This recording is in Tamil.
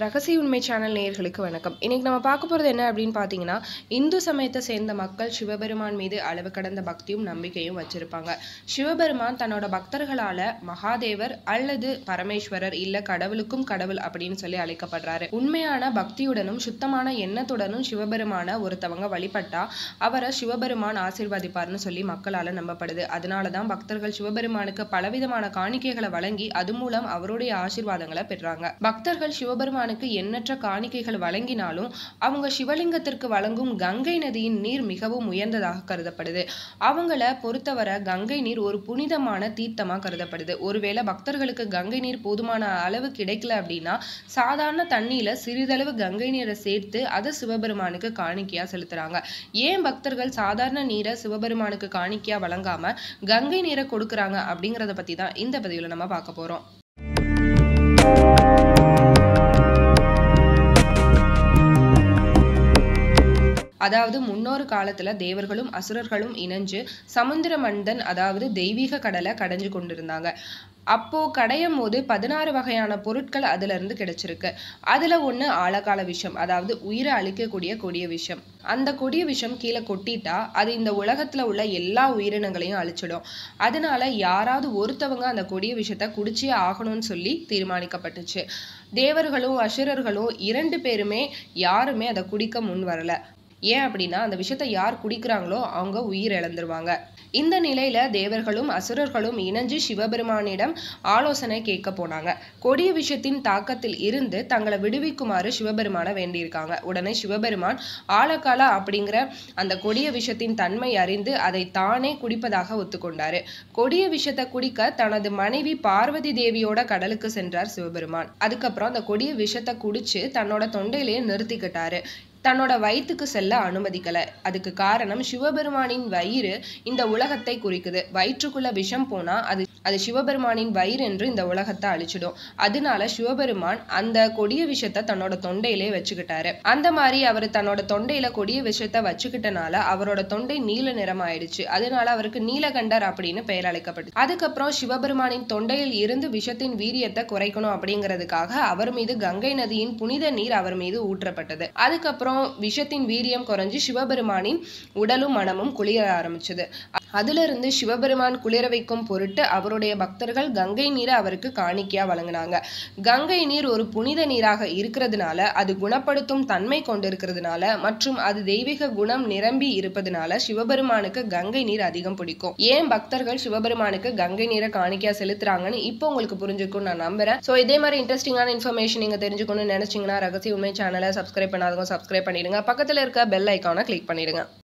ரகசிய உண்மை சேனல் நேயர்களுக்கு வணக்கம். இன்னைக்கு நம்ம பார்க்க போகிறது என்ன அப்படின்னு பார்த்தீங்கன்னா இந்து சமயத்தை சேர்ந்த மக்கள் சிவபெருமான் மீது அளவு கடந்த பக்தியும் நம்பிக்கையும் வச்சிருப்பாங்க. சிவபெருமான் தன்னோட பக்தர்களால மகாதேவர் அல்லது பரமேஸ்வரர் இல்ல கடவுளுக்கும் கடவுள் அப்படின்னு சொல்லி அழைக்கப்படுறாரு. உண்மையான பக்தியுடனும் சுத்தமான எண்ணத்துடனும் சிவபெருமான ஒருத்தவங்க வழிபட்டா அவரை சிவபெருமான் ஆசீர்வதிப்பார்னு சொல்லி மக்களால நம்பப்படுது. அதனால தான் பக்தர்கள் சிவபெருமானுக்கு பலவிதமான காணிக்கைகளை வழங்கி அது மூலம் அவருடைய ஆசீர்வாதங்களை பெறாங்க பக்தர்கள் சிவபெருமானுக்கு எண்ணற்ற காணிக்கைகள் வழங்கினாலும் அவங்க சிவலிங்கத்திற்கு வழங்கும் கங்கை நதியின் நீர் மிகவும் உயர்ந்ததாக கருதப்படுது. அவங்கள பொறுத்தவரை கங்கை நீர் ஒரு புனிதமான தீர்த்தமா கருதப்படுது. ஒருவேளை பக்தர்களுக்கு கங்கை நீர் போதுமான அளவு கிடைக்கல அப்படின்னா சாதாரண தண்ணியில் சிறிதளவு கங்கை நீரை சேர்த்து அதை சிவபெருமானுக்கு காணிக்கையா செலுத்துறாங்க. ஏன் பக்தர்கள் சாதாரண நீரை சிவபெருமானுக்கு காணிக்கையா வழங்காம கங்கை நீரை கொடுக்கறாங்க அப்படிங்கிறத பத்தி தான் இந்த பதிவில் நம்ம பார்க்க போறோம். அதாவது முன்னொரு காலத்துல தேவர்களும் அசுரர்களும் இணைஞ்சு சமுத்திர மந்தன் அதாவது தெய்வீக கடலை கடைஞ்சு கொண்டிருந்தாங்க. அப்போ கடையும் போது பதினாறு வகையான பொருட்கள் அதுல இருந்து கிடைச்சிருக்கு. அதுல ஒண்ணு ஆழகால விஷம் அதாவது உயிரை அழிக்கக்கூடிய கொடிய விஷம். அந்த கொடிய விஷம் கீழே கொட்டிட்டா அது இந்த உலகத்துல உள்ள எல்லா உயிரினங்களையும் அழிச்சிடும். அதனால யாராவது ஒருத்தவங்க அந்த கொடிய விஷத்தை குடிச்சே ஆகணும்னு சொல்லி தீர்மானிக்கப்பட்டுச்சு. தேவர்களும் அசுரர்களும் இரண்டு பேருமே யாருமே அதை குடிக்க முன் வரல. ஏன் அப்படின்னா அந்த விஷயத்தை யார் குடிக்கிறாங்களோ அவங்க உயிர் இழந்துருவாங்க. இந்த நிலையில தேவர்களும் அசுரர்களும் இணைஞ்சு சிவபெருமானிடம் ஆலோசனை கேட்க போனாங்க. கொடிய விஷயத்தின் தாக்கத்தில் இருந்து தங்களை விடுவிக்குமாறு சிவபெருமான வேண்டியிருக்காங்க. உடனே சிவபெருமான் ஆழக்கால அப்படிங்கிற அந்த கொடிய விஷயத்தின் தன்மை அறிந்து அதை தானே குடிப்பதாக ஒத்துக்கொண்டாரு. கொடிய விஷத்தை குடிக்க தனது மனைவி பார்வதி தேவியோட கடலுக்கு சென்றார் சிவபெருமான். அதுக்கப்புறம் அந்த கொடிய விஷத்தை குடிச்சு தன்னோட தொண்டையிலேயே நிறுத்திக்கிட்டாரு. தன்னோட வயிற்றுக்கு செல்ல அனுமதிக்கலை. அதுக்கு காரணம் சிவபெருமானின் வயிறு இந்த உலகத்தை குறிக்குது. வயிற்றுக்குள்ள விஷம் போனால் அது அது சிவபெருமானின் வயிறு என்று இந்த உலகத்தை அழிச்சிடும். அதனால சிவபெருமான் அந்த கொடிய விஷத்தை தன்னோட தொண்டையிலே வச்சுக்கிட்டாரு. அந்த மாதிரி அவர் தன்னோட தொண்டையில கொடிய விஷத்தை வச்சுக்கிட்டனால அவரோட தொண்டை நீல நிறம் ஆயிடுச்சு அதனால அவருக்கு நீலகண்டர் அப்படின்னு பெயர் அழைக்கப்பட்டு அதுக்கப்புறம் சிவபெருமானின் தொண்டையில் இருந்து விஷத்தின் வீரியத்தை குறைக்கணும் அப்படிங்கிறதுக்காக அவர் மீது கங்கை நதியின் புனித நீர் அவர் மீது ஊற்றப்பட்டது. அதுக்கப்புறம் விஷத்தின் வீரியம் குறைஞ்சு சிவபெருமானின் உடலும் மனமும் குளிர ஆரம்பிச்சது. அதிலிருந்து சிவபெருமான் குளிர வைக்கும் பொருட்டு அவருடைய பக்தர்கள் கங்கை நீரை அவருக்கு காணிக்கையா வழங்கினாங்க. கங்கை நீர் ஒரு புனித நீராக இருக்கிறதுனால அது குணப்படுத்தும் தன்மை கொண்டிருக்கிறதுனால மற்றும் அது தெய்வீக குணம் நிரம்பி இருப்பதனால சிவபெருமானுக்கு கங்கை நீர் அதிகம் பிடிக்கும். ஏன் பக்தர்கள் சிவபெருமானுக்கு கங்கை நீரை காணிக்கையா செலுத்துறாங்கன்னு இப்போ உங்களுக்கு புரிஞ்சுக்கும் நான் நம்புறேன். ஸோ இதே மாதிரி இன்ட்ரெஸ்டிங்கான இன்ஃபர்மேஷன் நீங்க தெரிஞ்சுக்கணும்னு நினைச்சீங்கன்னா ரகசிய உண்மை சேனலை சப்ஸ்கிரைப் பண்ணாதவங்க சப்ஸ்கிரைப் பண்ணிடுங்க. பக்கத்துல இருக்க பெல் ஐக்கானை கிளிக் பண்ணிடுங்க.